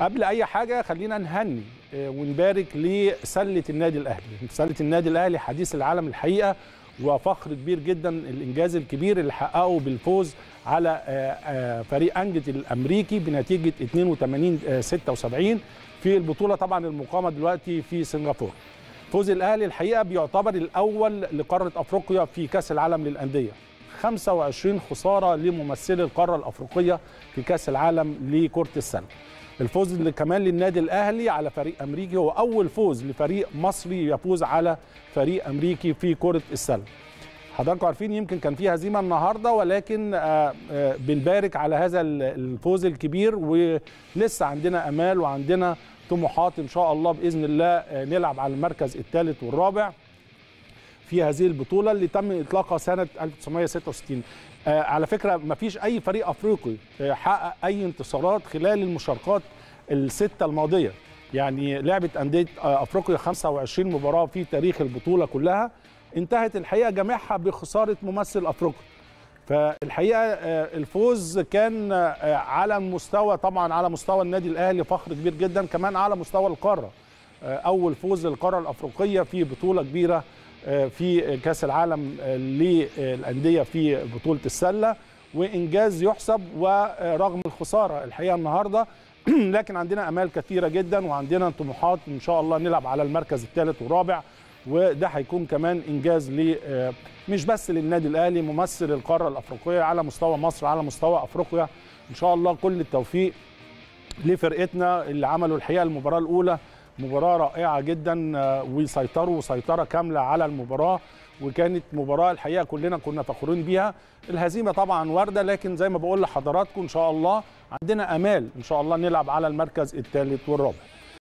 قبل أي حاجة خلينا نهني آه، ونبارك لسلة النادي الأهلي. سلة النادي الأهلي حديث العالم الحقيقة وفخر كبير جدا الإنجاز الكبير اللي حققه بالفوز على آه، آه، فريق انجت الأمريكي بنتيجة 82 آه، 76 في البطولة. طبعا المقامة دلوقتي في سنغافورة. فوز الأهلي الحقيقة بيعتبر الأول لقارة أفريقيا في كأس العالم للأندية. 25 خسارة لممثلي القارة الأفريقية في كأس العالم لكرة السلة. الفوز اللي كمان للنادي الأهلي على فريق أمريكي هو أول فوز لفريق مصري يفوز على فريق أمريكي في كرة السلة. حضراتكم عارفين يمكن كان في هزيمة النهارده ولكن آه، آه، بنبارك على هذا ال- الفوز الكبير ولسه عندنا أمال وعندنا طموحات إن شاء الله بإذن الله آه، نلعب على المركز الثالث والرابع. في هذه البطولة اللي تم إطلاقها سنة 1966 آه على فكرة ما فيش أي فريق أفريقي آه حقق أي انتصارات خلال المشاركات الستة الماضية. يعني لعبه أندية آه أفريقيا 25 مباراة في تاريخ البطولة كلها. انتهت الحقيقة جميعها بخسارة ممثل افريقيا فالحقيقة آه، الفوز كان على مستوى طبعا على مستوى النادي الأهلي فخر كبير جدا كمان على مستوى القارة. أول فوز للقارة الأفريقية في بطولة كبيرة. في كأس العالم آه، للأندية في بطولة السلة وإنجاز يحسب ورغم الخسارة الحقيقة النهارده. لكن عندنا أمال كثيرة جدا وعندنا طموحات إن شاء الله نلعب على المركز الثالث والرابع. وده هيكون كمان إنجاز ل آه، مش بس للنادي الأهلي ممثل القارة الأفريقية على مستوى مصر على مستوى أفريقيا. إن شاء الله كل التوفيق لفرقتنا اللي عملوا الحقيقة المباراة الأولى. مباراة رائعة جدا آه، وسيطروا سيطرة كاملة على المباراة وكانت مباراة الحقيقة كلنا كنا فخورين بيها. الهزيمة طبعا واردة لكن زي ما بقول لحضراتكم إن شاء الله عندنا آمال إن شاء الله نلعب على المركز الثالث والرابع.